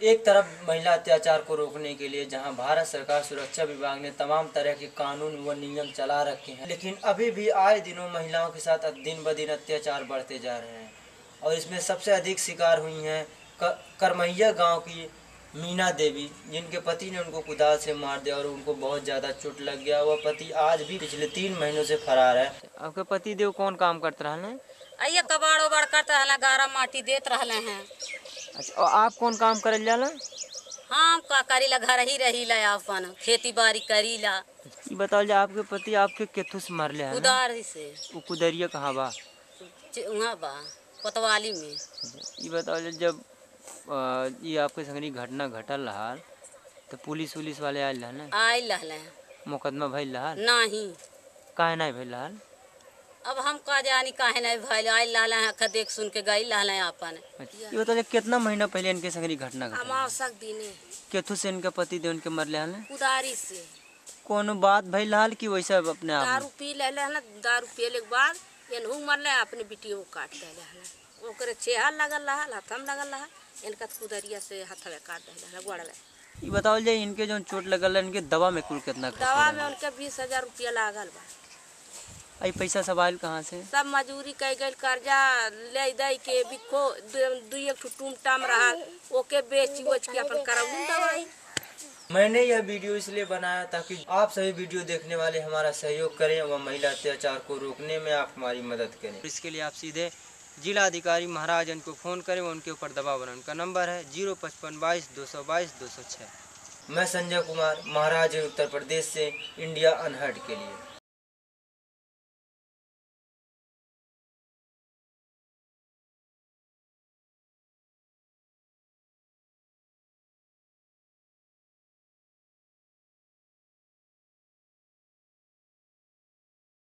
एक तरफ़ महिला अत्याचार को रोकने के लिए जहाँ भारत सरकार सुरक्षा विभाग ने तमाम तरह के कानून व नियम चला रखे हैं लेकिन अभी भी आए दिनों महिलाओं के साथ दिन ब दिन अत्याचार बढ़ते जा रहे हैं और इसमें सबसे अधिक शिकार हुई हैं करमैया गाँव की मीना देवी जिनके पति ने उनको कुदाल से मार दिया और उनको बहुत ज़्यादा चोट लग गया। वह पति आज भी पिछले तीन महीनों से फरार है। आपके पति देव कौन काम करते रहे आइए कबाड़ उबाड़ करते रहला गारा माटी देते रहले हैं। अच्छा और आप कौन काम करल जाला? हम का करीला घर ही रहीला अपन खेती बाड़ी करीला। ये बताओ जे आपके पति आपके केथू से मारले हैं उदार से। वो कुदरिया कहाँ बा? वहाँ बा कोतवाली में। ये बताओ जे जब ये आपके संगनी घटना घटल रहा तो पुलिस उलिस वाले आयल रहा ना? आयल रहले मुकदमा भइल रहा नहीं। काहे नहीं भइल रहा अब हम का जानी काहे नहीं भइल आयल रहले हैं ख देख सुन के गई रहले अपन। अच्छा, ये बताओ जे कितना महीना पहले इनके संगनी घटना अमावसक दिने केथू से इनके पति देव उनके मरले हैं? उदारी से। कोनो बात भइल रहा कि वैसे अपने आप दारू पी ले ना दारू पियले के बाद एनहू मरले अपने बिटियो को काट दे रहले ओकरे चेहर लगल रहल हथम लगल रहल इनका कुदरिया से हथवे काट दे रहल गोड़वे ये बताओ जे इनके जो चोट लगल इनके दवा में कुल कितना दवा में उनके बीस हज़ार रुपया लागल बा। आई पैसा सब आयल कहाँ से? सब मजूरी कई गई कर्जा ले दे के बिखो दुई एक ठो टूम टाम रहा ओके बेच उच के अपन करौली दवाई। मैंने यह वीडियो इसलिए बनाया ताकि आप सभी वीडियो देखने वाले हमारा सहयोग करें व महिला अत्याचार को रोकने में आप हमारी मदद करें। इसके लिए आप सीधे जिला अधिकारी महाराज को फ़ोन करें व उनके ऊपर दबाव बनाएँ। उनका नंबर है ज़ीरो पचपन बाईस दो सौ बाईस दो सौ छः मैं संजय कुमार महाराज उत्तर प्रदेश से इंडिया अनहट के लिए।